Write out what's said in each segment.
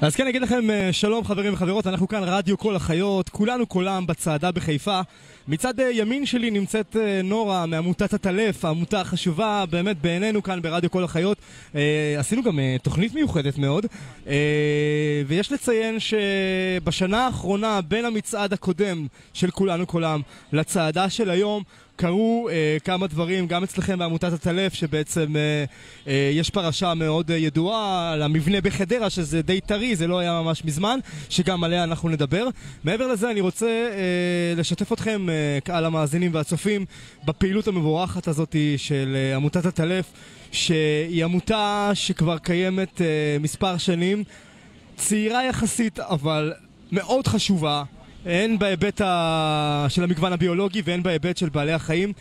אז כן, אגיד לכם אה, שלום חברים וחברות, אנחנו כאן רדיו כל החיות, כולנו קולם בצעדה בחיפה. מצד אה, ימין שלי נמצאת אה, נורה מעמותת הטלף, העמותה החשובה באמת בעינינו כאן ברדיו כל החיות. עשינו גם תוכנית מיוחדת מאוד, ויש לציין שבשנה האחרונה בין המצעד הקודם של כולנו קולם לצעדה של היום קרו אה, כמה דברים, גם אצלכם בעמותת הטלף, שבעצם אה, אה, יש פרשה מאוד אה, ידועה על המבנה בחדרה, שזה די טרי, זה לא היה ממש מזמן, שגם עליה אנחנו נדבר. מעבר לזה, אני רוצה אה, לשתף אתכם, אה, קהל המאזינים והצופים, בפעילות המבורכת הזאת של אה, עמותת הטלף, שהיא עמותה שכבר קיימת אה, מספר שנים, צעירה יחסית, אבל מאוד חשובה. הן בהיבט ה... של המגוון הביולוגי והן בהיבט של בעלי החיים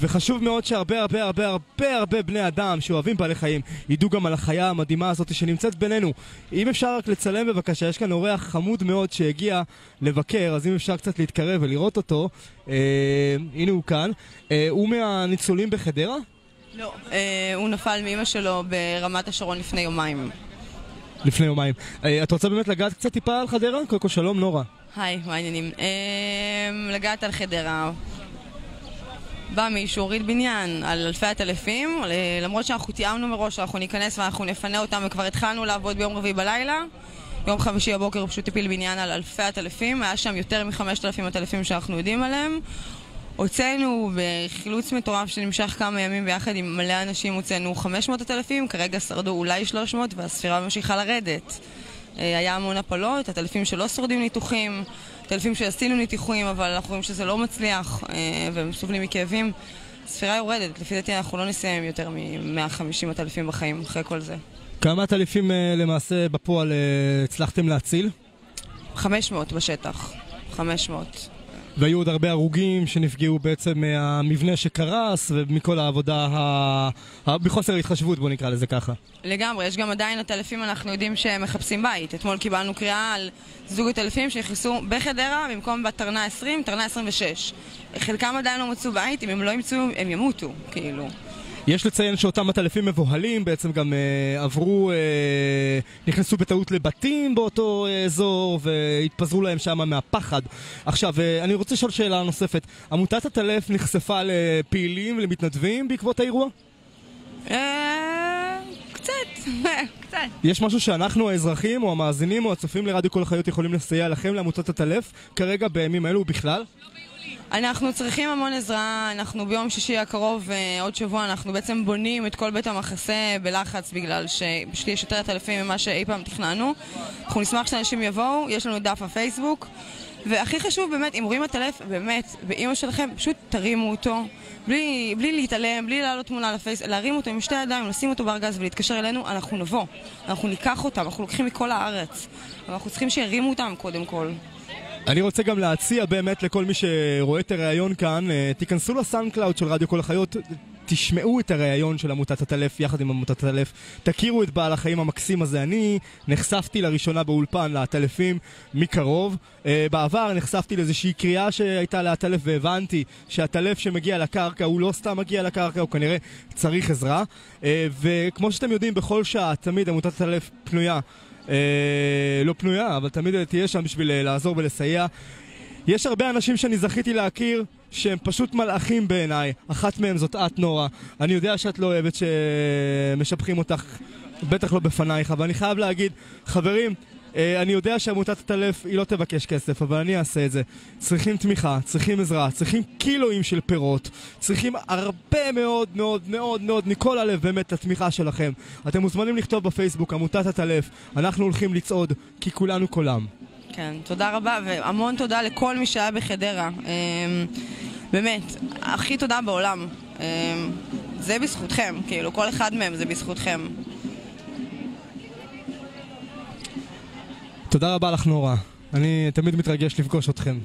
וחשוב מאוד שהרבה הרבה הרבה הרבה הרבה בני אדם שאוהבים בעלי חיים ידעו גם על החיה המדהימה הזאת שנמצאת בינינו אם אפשר רק לצלם בבקשה, יש כאן אורח חמוד מאוד שהגיע לבקר אז אם אפשר קצת להתקרב ולראות אותו אה, הנה הוא כאן אה, הוא מהניצולים בחדרה? לא, אה, הוא נפל מאמא שלו ברמת השרון לפני יומיים לפני יומיים. אה, את רוצה באמת לגעת קצת טיפה על חדרה? קודם כל שלום נורה היי, מה העניינים? אמ, לגעת על חדרה. בא מישהו, הוריד בניין על אלפי הטלפים, למרות שאנחנו תיאמנו מראש שאנחנו ניכנס ואנחנו נפנה אותם וכבר התחלנו לעבוד ביום רביעי בלילה. יום חמישי בבוקר הוא פשוט הפיל בניין על אלפי הטלפים, היה שם יותר מחמשת אלפים הטלפים שאנחנו יודעים עליהם. הוצאנו בחילוץ מטורף שנמשך כמה ימים ביחד עם מלא אנשים, הוצאנו 500 הטלפים, כרגע שרדו אולי 300 והספירה ממשיכה לרדת. אה, היה המון הפלות, הטלפים שלא שורדים ניתוחים, טלפים שעשינו ניתוחים אבל אנחנו רואים שזה לא מצליח אה, והם סובלים מכאבים. ספירה יורדת, לפי דעתי אנחנו לא נסיים יותר מ-150 עטלפים בחיים אחרי כל זה. כמה עטלפים אה, למעשה בפועל הצלחתם להציל? 500 בשטח, 500. והיו עוד הרבה הרוגים שנפגעו בעצם מהמבנה שקרס ומכל העבודה, ה... מחוסר ההתחשבות בוא נקרא לזה ככה. לגמרי, יש גם עדיין עטלפים אנחנו יודעים שהם מחפשים בית. אתמול קיבלנו קריאה על זוג עטלפים שנכנסו בחדרה במקום בתרנה 20, תרנה 26. חלקם עדיין לא מצאו בית, אם הם לא ימצאו הם ימותו, כאילו. יש לציין שאותם עטלפים מבוהלים בעצם גם אה, עברו, אה, נכנסו בטעות לבתים באותו אה, אזור והתפזרו להם שם מהפחד. עכשיו, אה, אני רוצה לשאול שאלה נוספת. עמותת עטלף נחשפה לפעילים ולמתנדבים בעקבות האירוע? אה... קצת, קצת. יש משהו שאנחנו האזרחים או המאזינים או הצופים לרדיו כל החיות יכולים לסייע לכם לעמותת עטלף כרגע בימים אלו בכלל? אנחנו צריכים המון עזרה, אנחנו ביום שישי הקרוב, אה, עוד שבוע, אנחנו בעצם בונים את כל בית המחסה בלחץ בגלל שבשביל יש יותר אלפים ממה שאי פעם תכננו. אנחנו נשמח שאנשים יבואו, יש לנו דף הפייסבוק. והכי חשוב באמת, אם רואים את הלף, באמת, באימא שלכם, פשוט תרימו אותו, בלי, בלי להתעלם, בלי לעלות תמונה לפייס, להרים אותו עם שתי ידיים, לשים אותו בארגז ולהתקשר אלינו, אנחנו נבוא. אנחנו ניקח אותם, אנחנו לוקחים מכל הארץ. אנחנו צריכים שירימו אותם קודם כל. אני רוצה גם להציע באמת לכל מי שרואה את הריאיון כאן, אה, תיכנסו ל SoundCloud של רדיו קול החיות, תשמעו את הריאיון של עמותת עטלף יחד עם עמותת עטלף, תכירו את בעל החיים המקסים הזה. אני נחשפתי לראשונה באולפן לעטלפים מקרוב. Uh, בעבר נחשפתי לאיזושהי קריאה שהייתה לעטלף והבנתי שעטלף שמגיע לקרקע הוא לא סתם מגיע לקרקע, הוא כנראה צריך עזרה. Uh, וכמו שאתם יודעים, בכל שעה תמיד עמותת הטלף פנויה. אה, לא פנויה, אבל תמיד תהיה שם בשביל לעזור ולסייע. יש הרבה אנשים שאני זכיתי להכיר שהם פשוט מלאכים בעיניי. אחת מהם זאת את, נורה. אני יודע שאת לא אוהבת שמשבחים אותך, בטח לא בפנייך, אבל אני חייב להגיד, חברים, אה, אני יודע שעמותת הטלף היא לא תבקש כסף, אבל אני אעשה את זה. צריכים תמיכה, צריכים עזרה, צריכים קילואים של פירות, צריכים הרבה מאוד מאוד מאוד מאוד מכל הלב באמת את התמיכה שלכם. אתם מוזמנים לכתוב בפייסבוק עמותת הטלף, אנחנו הולכים לצעוד, כי כולנו קולם. כן, תודה רבה, והמון תודה לכל מי שהיה בחדרה. אמ, באמת, הכי תודה בעולם. אמ, זה בזכותכם, כאילו, כל אחד מהם זה בזכותכם. תודה רבה לך נורה. אני תמיד מתרגש לפגוש אתכם.